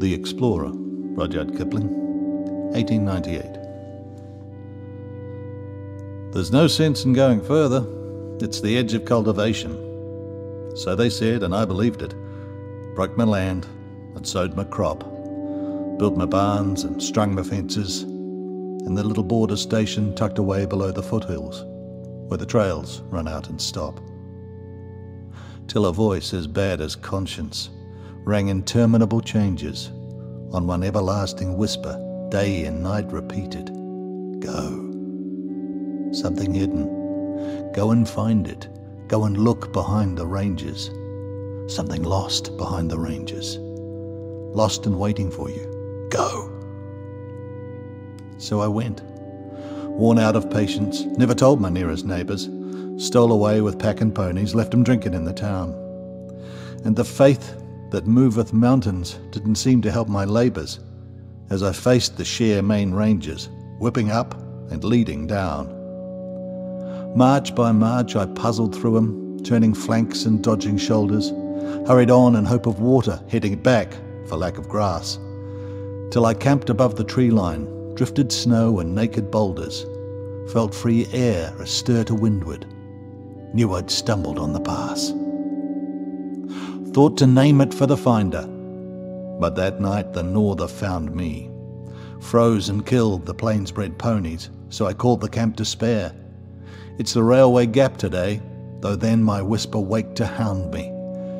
The Explorer, Rudyard Kipling, 1898. There's no sense in going further. It's the edge of cultivation. So they said, and I believed it. Broke my land and sowed my crop. Built my barns and strung my fences. In the little border station tucked away below the foothills, where the trails run out and stop. Till a voice as bad as conscience rang interminable changes on one everlasting whisper, day and night repeated Go. Something hidden. Go and find it. Go and look behind the ranges. Something lost behind the ranges. Lost and waiting for you. Go. So I went. Worn out of patience, never told my nearest neighbours, stole away with pack and ponies, left 'em drinking in the town. And the faith that moveth mountains didn't seem to help my labours as I faced the sheer main ranges, whipping up and leading down. March by march I puzzled through 'em, turning flanks and dodging shoulders, hurried on in hope of water, heading back for lack of grass, till I camped above the tree line, drifted snow and naked boulders, felt free air astir to windward, knew I'd stumbled on the pass. Thought to name it for the finder, but that night the norther found me. Froze and killed the plains bred ponies, so I called the camp Despair. It's the railway gap today, though then my whisper waked to hound me.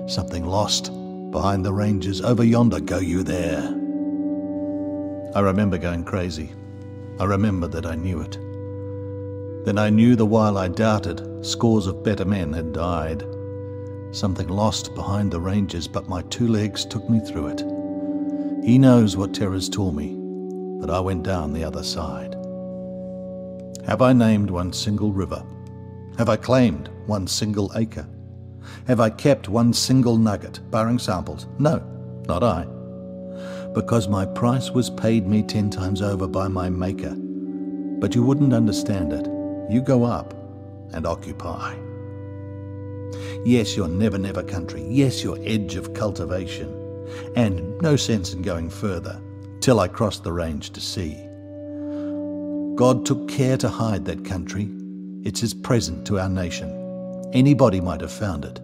Something lost behind the ranges over yonder, go you there. I remember going crazy. I remember that I knew it. Then I knew the while I doubted, scores of better men had died. Something lost behind the ranges, but my two legs took me through it. He knows what terrors tore me, but I went down the other side. Have I named one single river? Have I claimed one single acre? Have I kept one single nugget, barring samples? No, not I. Because my price was paid me ten times over by my maker. But you wouldn't understand it. You go up and occupy. Yes, your never never country. Yes, your edge of cultivation. And no sense in going further till I crossed the range to see. God took care to hide that country. It's his present to our nation. Anybody might have found it,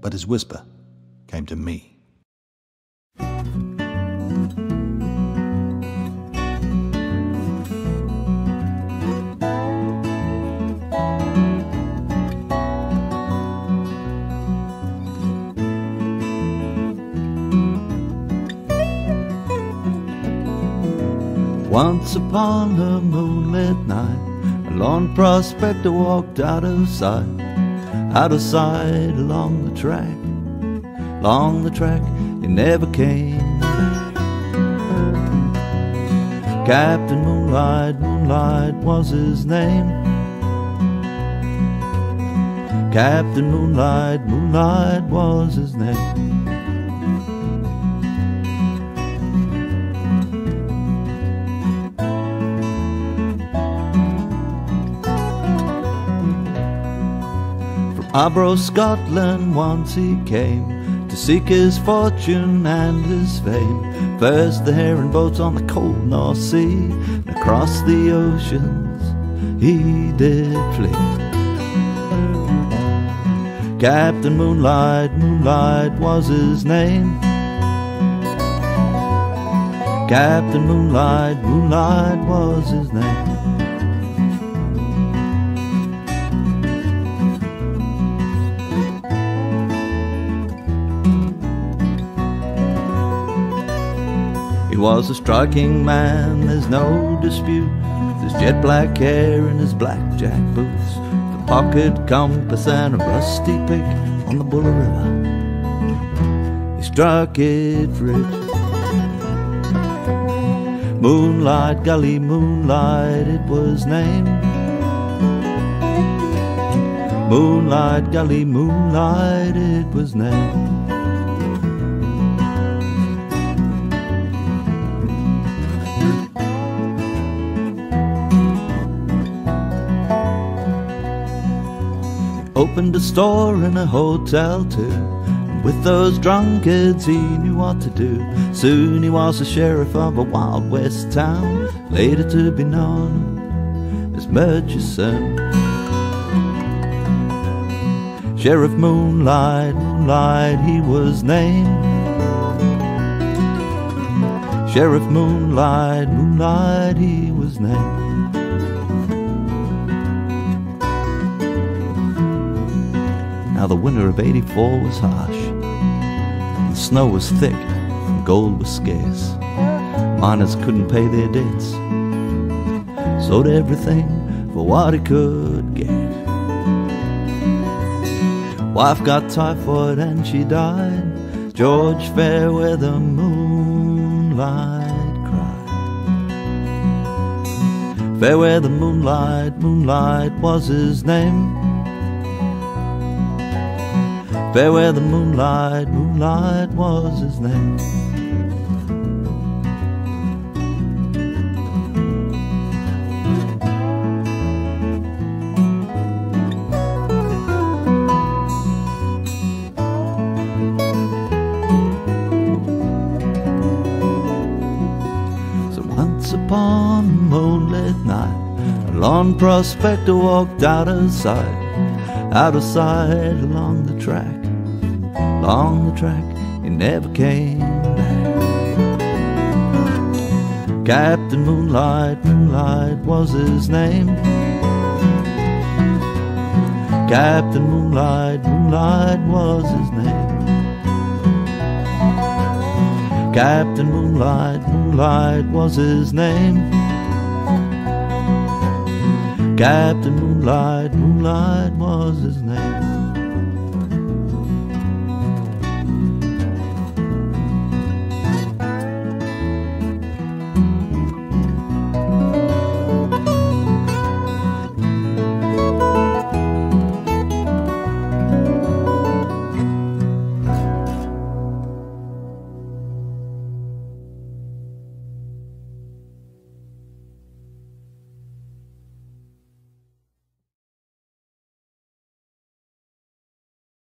but his whisper came to me. Once upon a moonlit night, a lone prospector walked out of sight, out of sight along the track. Along the track, he never came. Captain Moonlight, Moonlight was his name. Captain Moonlight, Moonlight was his name. Arbroath, Scotland, once he came to seek his fortune and his fame. First the herring boats on the cold North Sea, and across the oceans he did flee. Captain Moonlight, Moonlight was his name. Captain Moonlight, Moonlight was his name. Was a striking man, there's no dispute. His jet black hair and his blackjack boots, the pocket compass and a rusty pick on the Buller River. He struck it rich. Moonlight Gully, Moonlight, it was named. Moonlight Gully, Moonlight, it was named. Opened a store in a hotel too, and With those drunkards he knew what to do. Soon he was the sheriff of a Wild West town, later to be known as Murchison. Sheriff Moonlight, Moonlight, he was named. Sheriff Moonlight, Moonlight, he was named. Now the winter of 84 was harsh. The snow was thick and gold was scarce. Miners couldn't pay their debts. Sold everything for what he could get. Wife got typhoid and she died. George Fairweather moonlight cried. Fairweather moonlight, moonlight was his name. Fairweather moonlight, moonlight was his name. So once upon a moonlit night, a lone prospector walked out of sight, out of sight along the track along the track, he never came back. Captain Moonlight, Moonlight was his name. Captain Moonlight, Moonlight was his name. Captain Moonlight, Moonlight was his name. Captain Moonlight, Moonlight was his name.